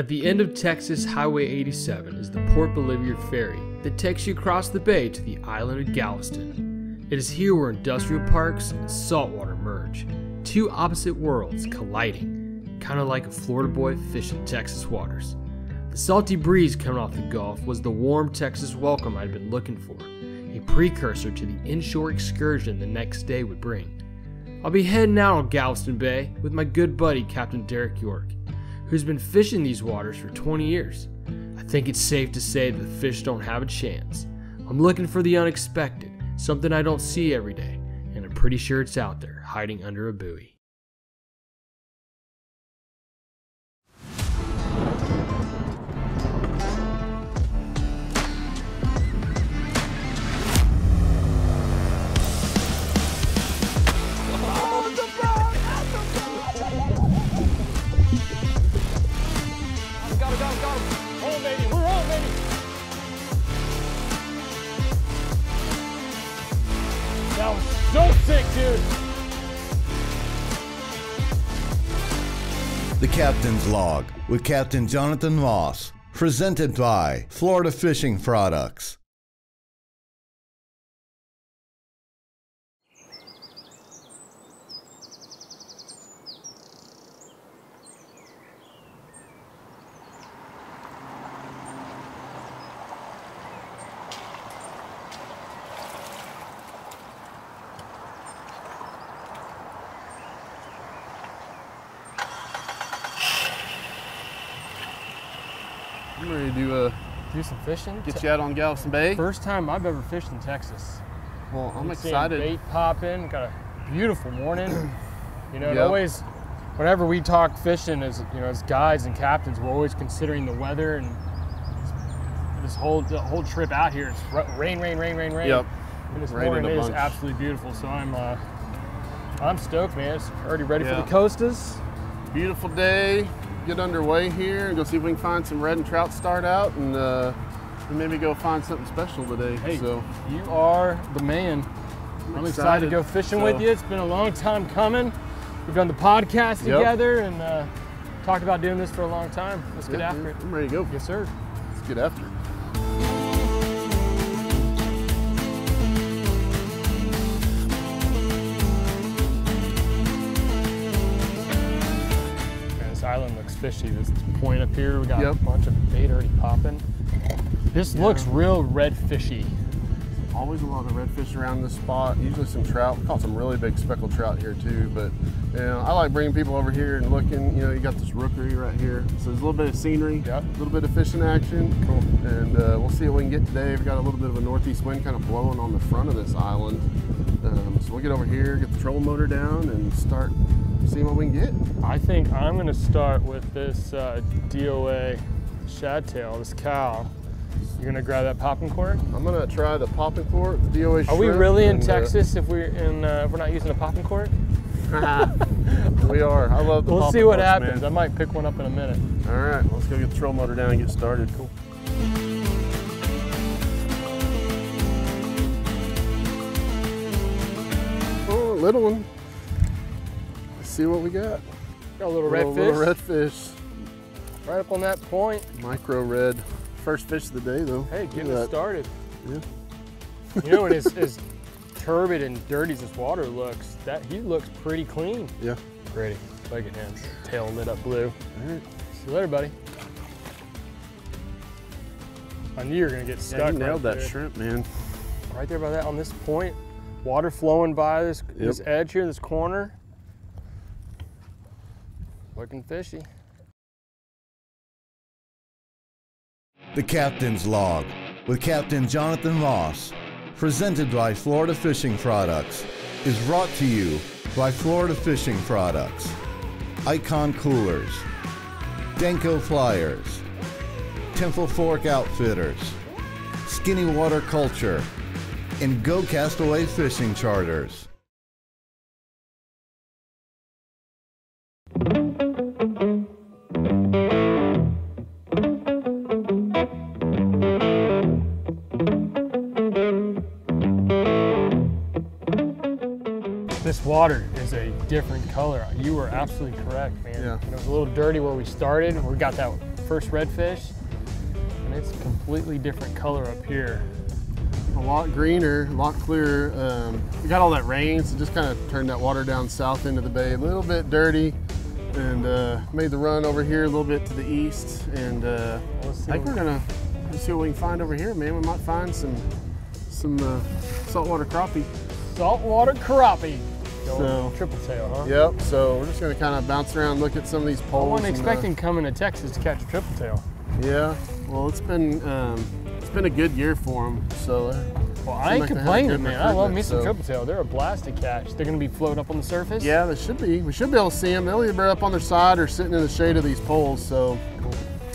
At the end of Texas Highway 87 is the Port Bolivar ferry that takes you across the bay to the island of Galveston. It is here where industrial parks and saltwater merge, two opposite worlds colliding, kind of like a Florida boy fishing Texas waters. The salty breeze coming off the Gulf was the warm Texas welcome I'd been looking for, a precursor to the inshore excursion the next day would bring. I'll be heading out on Galveston Bay with my good buddy Captain Derek York who's been fishing these waters for 20 years. I think it's safe to say that the fish don't have a chance. I'm looking for the unexpected, something I don't see every day, and I'm pretty sure it's out there, hiding under a buoy. Dude. The Captain's Log with Captain Jonathan Moss. Presented by Florida Fishing Products. I'm ready to uh, Do some fishing. get you out on Galveston Bay. First time I've ever fished in Texas. Well, I'm Seeing excited. Bait popping. Got a beautiful morning. you know, Yep. always, whenever we talk fishing as you know, as guides and captains, we're always considering the weather and this whole the whole trip out here. It's rain, rain, rain, rain, rain. Yep. And this Raining morning is bunch. absolutely beautiful. So I'm uh, I'm stoked, man. It's already ready Yeah. for the coastas. Beautiful day. Get underway here and go see if we can find some red and trout start out and uh, and maybe go find something special today. Hey, so you are the man. I'm excited, to go fishing with you. It's been a long time coming. We've done the podcast Yep. together and uh, talked about doing this for a long time. Let's get after man, it. I'm ready to go. Yes, sir. Let's get after it. Fishy. This point up here, we got Yep. a bunch of bait already popping. This looks real red fishy. Always a lot of redfish around this spot. Usually some trout. We caught some really big speckled trout here too. But you know, I like bringing people over here and looking. You know, you got this rookery right here. So there's a little bit of scenery, Yep. a little bit of fishing action. Cool. And uh, we'll see what we can get today. We've got a little bit of a northeast wind kind of blowing on the front of this island. Um, so we'll get over here, get the trolling motor down, and start seeing what we can get. I think I'm gonna start with this uh, DOA shad tail, this cow. You're gonna grab that popping cork? I'm gonna try the popping cork, the DOA Are we really in and, uh, Texas if we're in uh, if we're not using a popping cork? we are. I love the We'll see what corks, happens. man. I might pick one up in a minute. All right, let's go get the troll motor down and get started. Cool. Oh, little one. See what we got. Got a little, Little, redfish little redfish. right up on that point. Micro red. First fish of the day, though. Hey, getting started. Yeah. You know, and as, as turbid and dirty as this water looks, that he looks pretty clean. Yeah. Pretty. Look at him. Tail lit up blue. All right. See you later, buddy. I knew you were gonna get Yeah, stuck. you nailed right that there. shrimp, man. Right there by that on this point. Water flowing by this this edge here, this corner. Looking fishy. The Captain's Log with Captain Jonathan Moss. Presented by Florida Fishing Products. Is brought to you by Florida Fishing Products. Icon Coolers. Denko Flyers. Temple Fork Outfitters. Skinny Water Culture. And Go Castaway Fishing Charters. This water is a different color. You were absolutely correct, man. Yeah. You know, it was a little dirty where we started. We got that first redfish, and it's a completely different color up here. A lot greener, a lot clearer. Um, we got all that rain, so just kind of turned that water down south into the bay. A little bit dirty, and uh, made the run over here a little bit to the east. And uh, I think we're gonna see what we can find over here, man. We might find some some uh, saltwater crappie. Saltwater crappie. So- triple tail, huh? Yep. So we're just gonna kind of bounce around, look at some of these poles. I wasn't uh, expecting coming to Texas to catch a triple tail. yeah. Well, it's been um, it's been a good year for them. So. Uh, Well, I ain't like they have a complaining, man. I love me some so- triple tail. They're a blast to catch. They're gonna be floating up on the surface. Yeah, they should be. We should be able to see them. They'll either be up on their side or sitting in the shade of these poles. So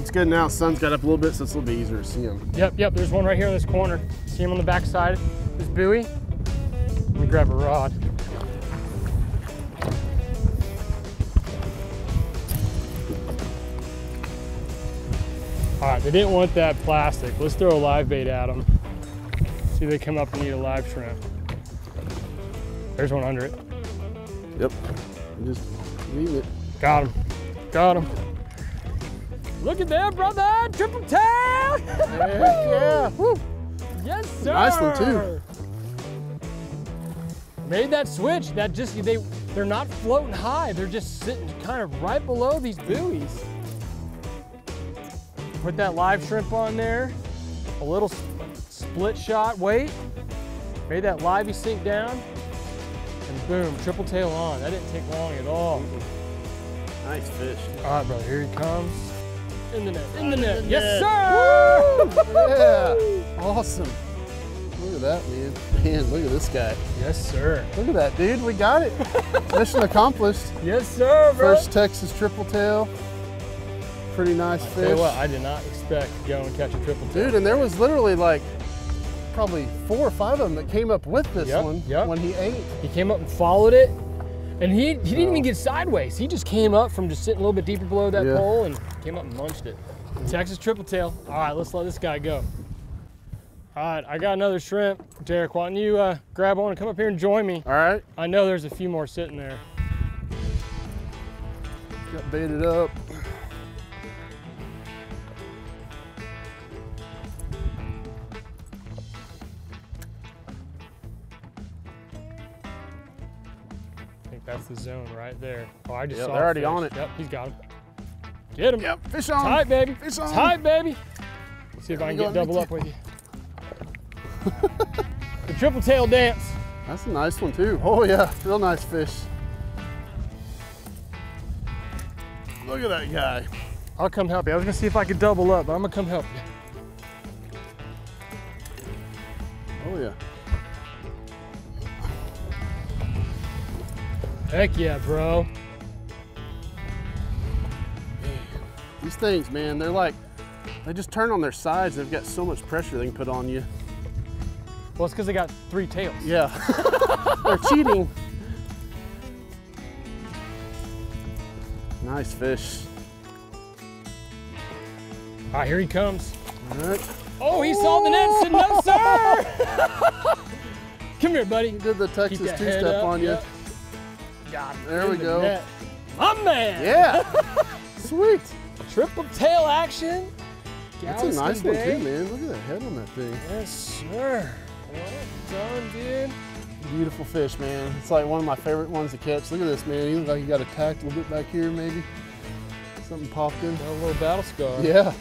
it's good now. Sun's got up a little bit, so it's a little bit easier to see them. Yep, yep. There's one right here in this corner. See him on the back side. This buoy. Let me grab a rod. All right, they didn't want that plastic. Let's throw a live bait at them. See if they come up and eat a live shrimp. There's one under it. Yep. Just leave it. Got him. Got him. Look at that, brother! Triple tail! Yeah. Woo. Yes, sir. Nice one, too. Made that switch. That just they they're not floating high. They're just sitting kind of right below these buoys. Put that live shrimp on there. A little split shot weight. Made that livey sink down. And boom, triple tail on. That didn't take long at all. Nice fish. All right, brother, here he comes. In the net, in the net. the Yes, net. sir! Yeah. Awesome. Look at that, man. Man, look at this guy. Yes, sir. Look at that, dude. We got it. Mission accomplished. Yes, sir, bro. First Texas triple tail. Pretty nice Tell fish. you what, I did not expect to go and catch a triple tail. Dude, and there was literally like probably four or five of them that came up with this Yep, one yep. when he ate. He came up and followed it, and he, he didn't even get sideways. He just came up from just sitting a little bit deeper below that Yeah. pole and came up and munched it. Texas triple tail. All right, let's let this guy go. All right, I got another shrimp. Derek, why don't you uh, grab one and come up here and join me? All right, I know there's a few more sitting there. got baited up. That's the zone right there. Oh, I just Yep, saw they're already fish. on it. Yep, he's got him. Get him. Yep, fish on. Tight, baby. Fish on. Tight, baby. See if I can get double up with you. the triple tail dance. That's a nice one too. Oh yeah, real nice fish. Look at that guy. I'll come help you. I was gonna see if I could double up, but I'm gonna come help you. Heck yeah, bro. These things, man, they're like, they just turn on their sides. They've got so much pressure they can put on you. Well, it's because they got three tails. Yeah, they're cheating. Nice fish. All right, here he comes. All right. Oh, he saw the net and said, no, sir. come here, buddy. He did the Texas two-step on you. yep. Got There we go. net. My man. Yeah. Sweet. Triple tail action. That's a nice Galveston one too, man. Look at the head on that thing. Yes, sir. Well done, dude. Beautiful fish, man. It's like one of my favorite ones to catch. Look at this, man. He looks like he got attacked a little bit back here, maybe. Something popped in. Got a little battle scar. Yeah.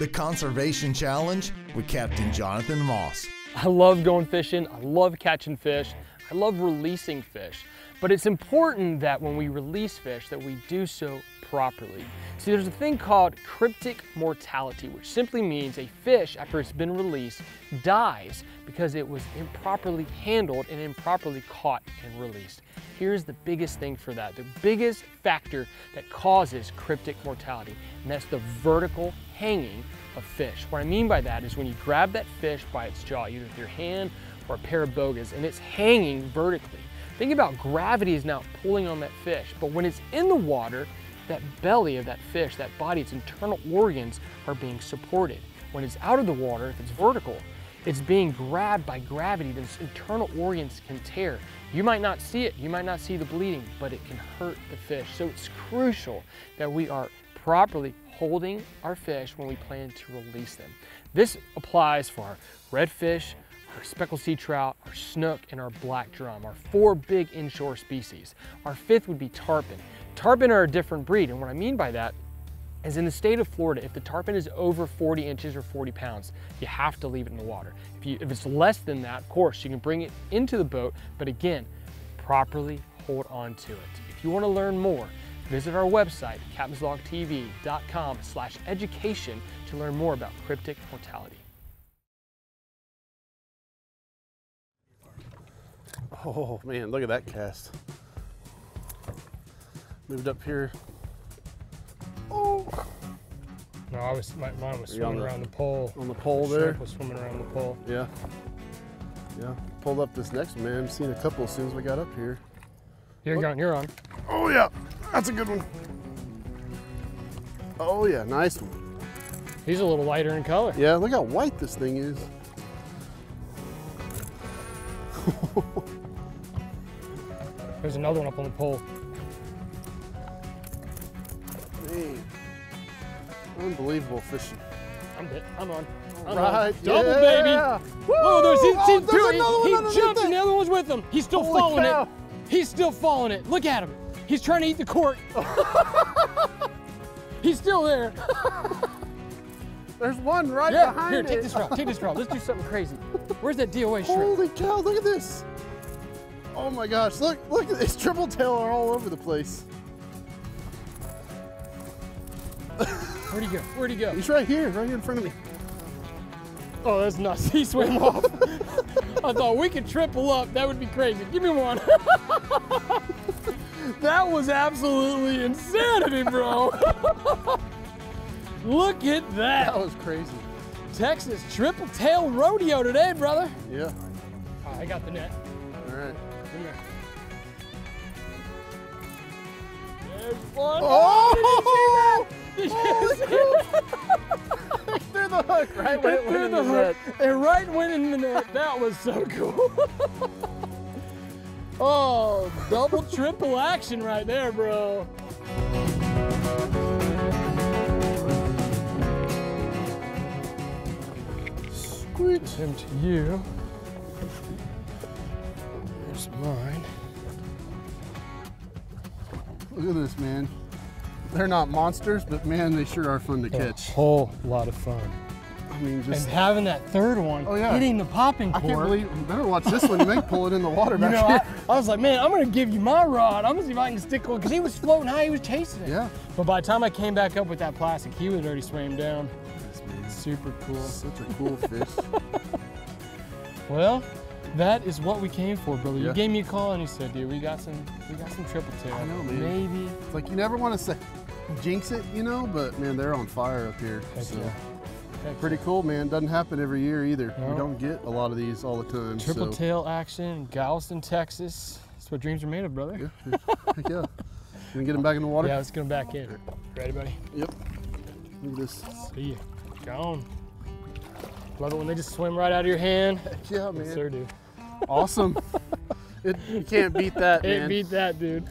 The Conservation Challenge with Captain Jonathan Moss. I love going fishing. I love catching fish. I love releasing fish. But it's important that when we release fish that we do so properly. See, there's a thing called cryptic mortality, which simply means a fish, after it's been released, dies because it was improperly handled and improperly caught and released. Here's the biggest thing for that, the biggest factor that causes cryptic mortality, and that's the vertical hanging of fish. What I mean by that is when you grab that fish by its jaw, either with your hand or a pair of bogas, and it's hanging vertically. Think about gravity is now pulling on that fish, but when it's in the water that belly of that fish, that body, its internal organs are being supported. When it's out of the water, if it's vertical, it's being grabbed by gravity, those internal organs can tear. You might not see it, you might not see the bleeding, but it can hurt the fish. So it's crucial that we are properly holding our fish when we plan to release them. This applies for our redfish, our speckled sea trout, our snook, and our black drum, our four big inshore species. Our fifth would be tarpon. Tarpon are a different breed, and what I mean by that is in the state of Florida, if the tarpon is over 40 inches or 40 pounds, you have to leave it in the water. If, you, if it's less than that, of course, you can bring it into the boat, but again, properly hold on to it. If you want to learn more, visit our website, captainslogtv.com slash education to learn more about cryptic mortality. Oh man, look at that cast. Moved up here. Oh, No, I was, my, mine was Are swimming the- around the pole. on the pole Shrimp there. was swimming around the pole. Yeah. Yeah. Pulled up this next one, man. I've seen a couple as soon as we got up here. You're oh. on, you're on. Oh yeah, that's a good one. Oh yeah, nice one. He's a little lighter in color. Yeah, look how white this thing is. There's another one up on the pole. Unbelievable fishing. I'm bit. I'm on. I'm Right, on. Double yeah. baby. Oh, there's, he's, Oh, he's there's another one he jumped and the other one's with him. He's still Holy following cow. it. He's still following it. Look at him. He's trying to eat the cork. he's still there. There's one right Yeah. behind Here, it. take this route. Take this route. Let's do something crazy. Where's that DOA shrimp? Holy cow, look at this. Oh my gosh, look, look at this triple tail are all over the place. Where'd he go? Where'd he go? He's right here, right here in front of me. Oh, that's nuts. He swam off. I thought we could triple up. That would be crazy. Give me one. that was absolutely insanity, bro. Look at That that. was crazy. Texas triple tail rodeo today, brother. Yeah, I got the net. all right. The hook, right when Through went the in the hook. net. It right went in the net. That was so cool. oh, double triple action right there, bro. Sweet. Him to you. There's mine. Look at this, man. They're not monsters, but man, they sure are fun to A catch. whole lot of fun. Mean, just And having that third one Oh, yeah. hitting the popping I can't believe. You better watch this one. You may pull it in the water You know. I, I was like, man, I'm gonna give you my rod. I'm gonna see if I can stick one because he was floating high, he was chasing it. Yeah. But by the time I came back up with that plastic, he was already swam down. Super cool. Such a cool fish. Well, that is what we came for, brother. You gave me a call and you said, dude, we got some, we got some triple tail. I know, man. Maybe. It's like you never want to say jinx it, you know, but man, they're on fire up here. Heck so yeah. Pretty cool, man. Doesn't happen every year either. No. We don't get a lot of these all the time. Triple so. tail action, Galveston, Texas. That's what dreams are made of, brother. Yeah, heck yeah. Gonna get them back in the water. Yeah, let's get him back in. Ready, buddy? Yep. Look at this. See you. Gone. Love it when they just swim right out of your hand. Heck yeah, man. Yes, sir, dude. Awesome. it, you can't beat that, Can't beat that, dude.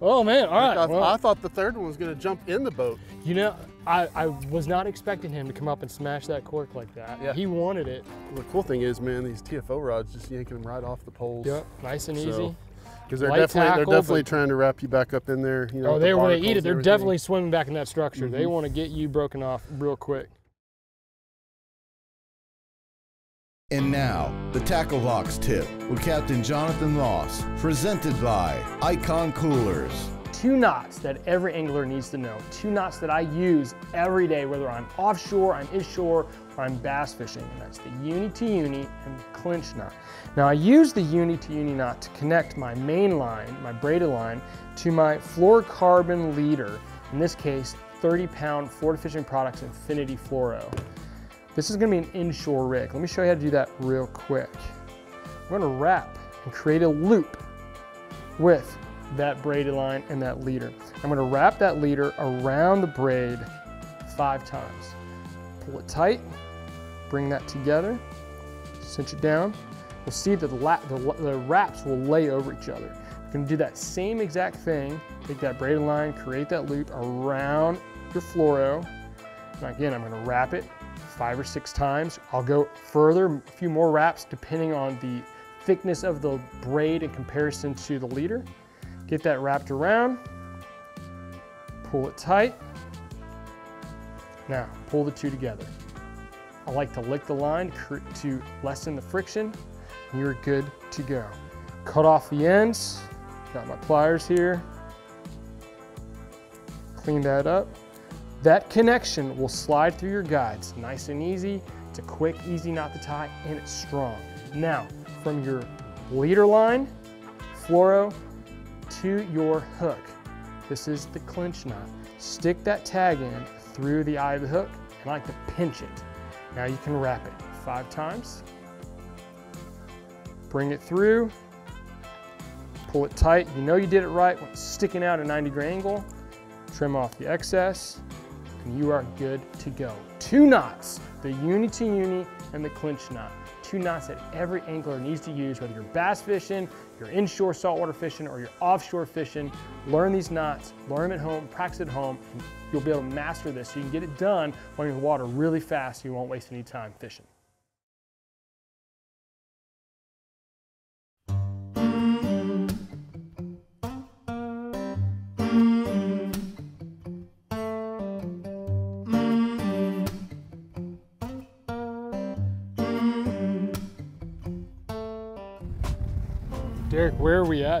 Oh man, All right. I, well, I thought the third one was gonna jump in the boat. you know, I, I was not expecting him to come up and smash that cork like that. Yeah. He wanted it. The cool thing is, man, these TFO rods just yanking them right off the poles. Yep, nice and So, easy. Because they're Light definitely tackle, they're definitely but- trying to wrap you back up in there. You know, Oh, with the they when they barnacles eat it, they're definitely swimming back in that structure. They Mhm. want to get you broken off real quick. And now, the Tackle Box Tip with Captain Jonathan Moss, presented by Icon Coolers. Two knots that every angler needs to know. Two knots that I use every day, whether I'm offshore, I'm inshore, or I'm bass fishing. And that's the uni to uni and the clinch knot. Now I use the uni to uni knot to connect my main line, my braided line, to my fluorocarbon leader. In this case, 30 pound Florida Fishing Products Infinity Fluoro. This is gonna be an inshore rig. Let me show you how to do that real quick. I'm gonna wrap and create a loop with that braided line and that leader. I'm gonna wrap that leader around the braid five times. Pull it tight, bring that together, cinch it down. We'll see that the, the, the wraps will lay over each other. You're gonna do that same exact thing. Take that braided line, create that loop around your fluoro. Now again, I'm gonna wrap it five or six times. I'll go further, a few more wraps depending on the thickness of the braid in comparison to the leader. Get that wrapped around, pull it tight. Now, pull the two together. I like to lick the line to lessen the friction. You're good to go. Cut off the ends. Got my pliers here. Clean that up. That connection will slide through your guides nice and easy. It's a quick, easy knot to tie, and it's strong. Now, from your leader line, fluoro, to your hook. This is the clinch knot. Stick that tag in through the eye of the hook and I like to pinch it. Now you can wrap it five times. Bring it through, pull it tight. You know you did it right when it's sticking out a 90 degree angle. Trim off the excess and you are good to go. Two knots, the uni to uni and the clinch knot two knots that every angler needs to use, whether you're bass fishing, you're inshore saltwater fishing, or you're offshore fishing. Learn these knots, learn them at home, practice at home, you'll be able to master this so you can get it done when you're in the water really fast so you won't waste any time fishing.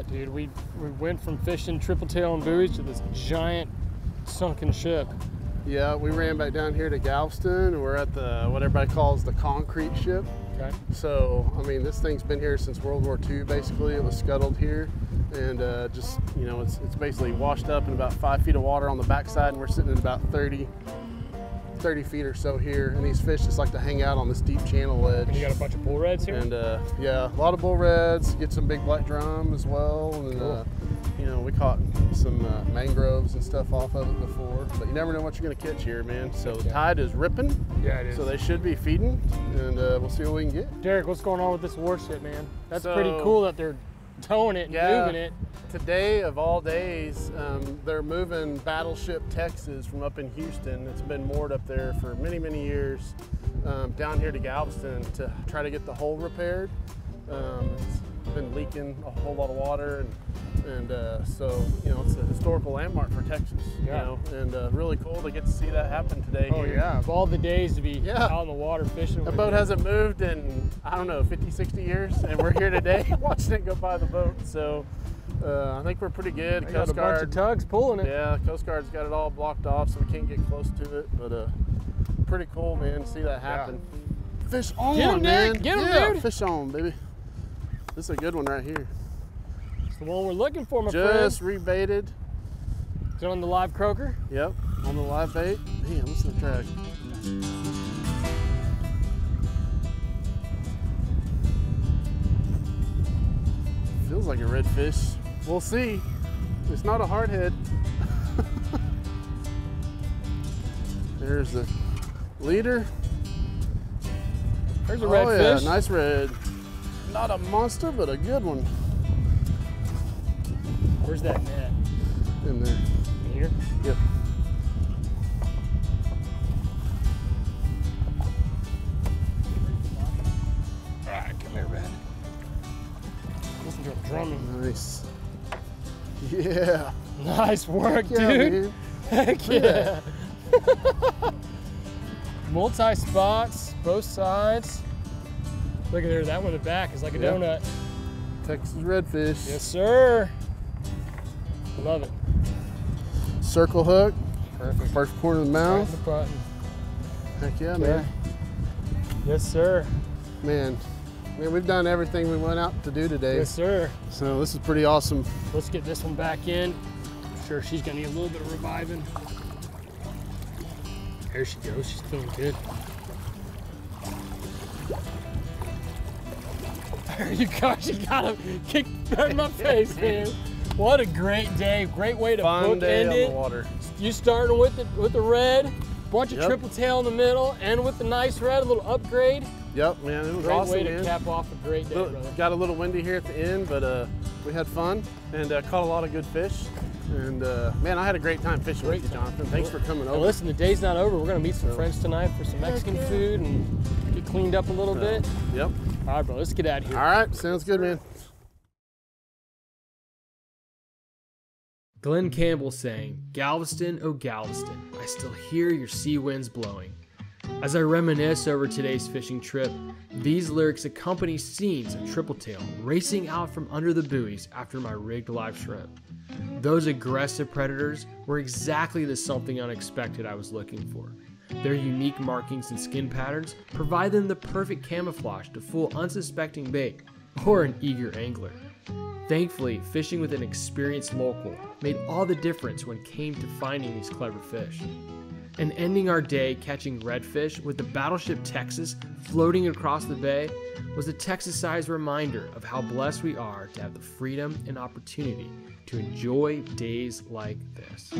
Where are we at, dude? We, we went from fishing triple tail and buoys to this giant sunken ship. Yeah, we ran back down here to Galveston. We're at the what everybody calls the concrete ship. Okay. So, I mean, this thing's been here since World War II. Basically, it was scuttled here, and uh, just you know, it's it's basically washed up in about five feet of water on the backside, and we're sitting at about 30 30 feet or so here, and these fish just like to hang out on this deep channel ledge. And you got a bunch of bull reds here? And uh, yeah, a lot of bull reds, get some big black drum as well. And cool. uh, you know, we caught some uh, mangroves and stuff off of it before, but you never know what you're gonna catch here, man. So the tide is ripping. Yeah, it is. So they should be feeding, and uh, we'll see what we can get. Derek, what's going on with this warship, man? That's So- pretty cool that they're towing it and Yeah. moving it. Today of all days, um, they're moving Battleship Texas from up in Houston. It's been moored up there for many, many years um, down here to Galveston to try to get the hull repaired. Um, been leaking a whole lot of water, and, and uh, so you know it's a historical landmark for Texas. Yeah. You know, and uh, really cool to get to see that happen today. Oh here. yeah, of all the days to be Yeah. out in the water fishing. The boat you. hasn't moved in, I don't know, 50, 60 years, and we're here today watching it go by the boat. So uh, I think we're pretty good. They got a Coast bunch of Guard, tugs pulling it. yeah, Coast Guard's got it all blocked off, so we can't get close to it. But uh, pretty cool, man, to see that happen. Fish on, Get 'em, man. Derek. Get 'em, yeah, dude. Fish on, baby. This is a good one right here. It's the one we're looking for, my Just friend. rebaited. Is it on the live croaker? Yep, on the live bait. Man, listen to the track. Feels like a redfish. We'll see. It's not a hardhead. There's the leader. There's a oh redfish. yeah, nice red. Not a monster, but a good one Where's that net? in there. In here? Yep. Alright, come here, man. Listen to it drumming. Nice. Yeah. Nice work, Yeah, dude. dude. Heck yeah. Multi spots, both sides. Look at there, that one in the back is like a Yeah. donut. Texas redfish. Yes, sir. Love it. Circle hook. Perfect. First corner of the Right mouth. the button. Heck yeah, Yeah. man. Yes, sir. Man, man, we've done everything we went out to do today. Yes, sir. So this is pretty awesome. Let's get this one back in. I'm sure she's gonna need a little bit of reviving. There she goes. She's feeling good. There you go. She got him kicked right in my face, man. What a great day. Great way to Fun day bookend on it. the water. You starting with the with the red, bunch of Yep. triple tail in the middle, and with the nice red, a little upgrade. Yep, man, it was Great awesome, way to man. cap off a great day, Little- brother. got a little windy here at the end, but uh, we had fun and uh, caught a lot of good fish. And uh, man, I had a great time fishing Great with you, time. Jonathan. Thanks for coming Now over. listen, the day's not over. We're gonna meet some So- friends tonight for some Mexican food and get cleaned up a little So, bit. Yep. All right, bro, let's get out of here. All right, sounds good, man. Glen Campbell saying, Galveston, oh Galveston, I still hear your sea winds blowing. As I reminisce over today's fishing trip, these lyrics accompany scenes of Triple Tail racing out from under the buoys after my rigged live shrimp. Those aggressive predators were exactly the something unexpected I was looking for. Their unique markings and skin patterns provide them the perfect camouflage to fool unsuspecting bait or an eager angler. Thankfully, fishing with an experienced local made all the difference when it came to finding these clever fish. And ending our day catching redfish with the battleship Texas floating across the bay was a Texas-sized reminder of how blessed we are to have the freedom and opportunity to enjoy days like this.